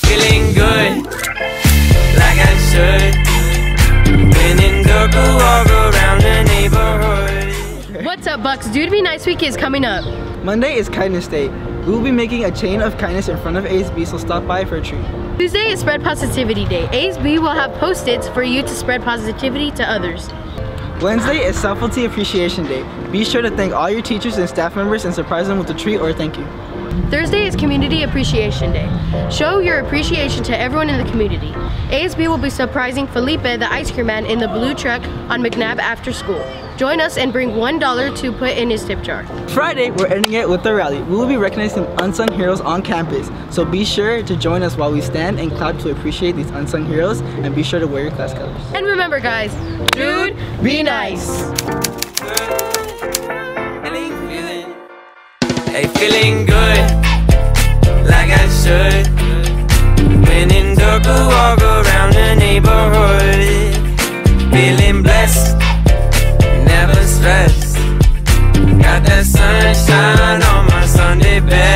feeling good, like I should. When in dark, walk around the neighborhood. What's up, Bucks? Dude Be Nice Week is coming up. Monday is Kindness Day. We will be making a chain of kindness in front of ASB, so stop by for a treat. Tuesday is Spread Positivity Day. ASB will have post-its for you to spread positivity to others. Wednesday is Faculty Appreciation Day. Be sure to thank all your teachers and staff members and surprise them with a treat or a thank you. Thursday is Community Appreciation Day. Show your appreciation to everyone in the community. ASB will be surprising Felipe, the ice cream man, in the blue truck on McNabb after school. Join us and bring $1 to put in his tip jar. Friday, we're ending it with the rally. We will be recognizing unsung heroes on campus, so be sure to join us while we stand and clap to appreciate these unsung heroes, and be sure to wear your class colors. And remember guys, dude, be nice. Hey, feeling good, like I should. When in dark, walk around the neighborhood. Feeling blessed, never stressed. Got that sunshine on my Sunday best.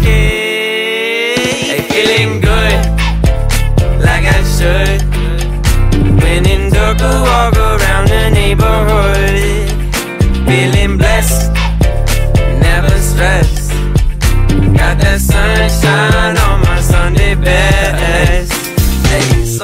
Hey, feeling good, like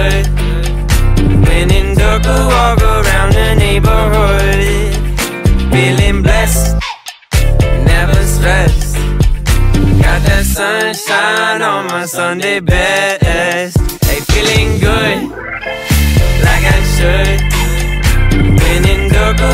good When in Durga, walk around the neighborhood. Feeling blessed, never stressed. Got that sunshine on my Sunday best. Hey, feeling good, like I should. When in Durga,